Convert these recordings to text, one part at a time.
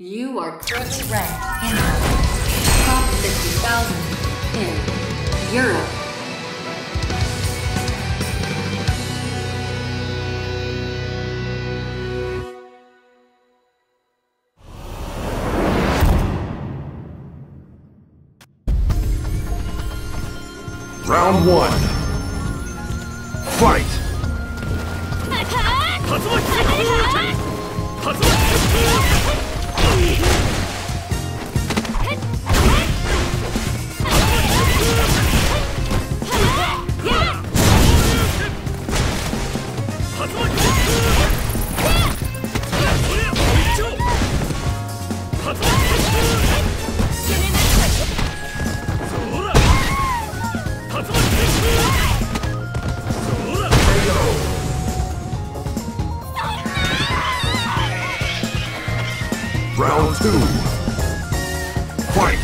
You are currently ranked in the top 50,000 in Europe. Round one. Fight! Round two. Fight!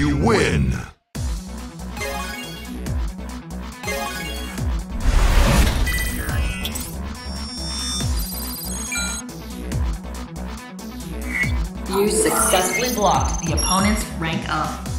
You win! You successfully blocked the opponent's rank up.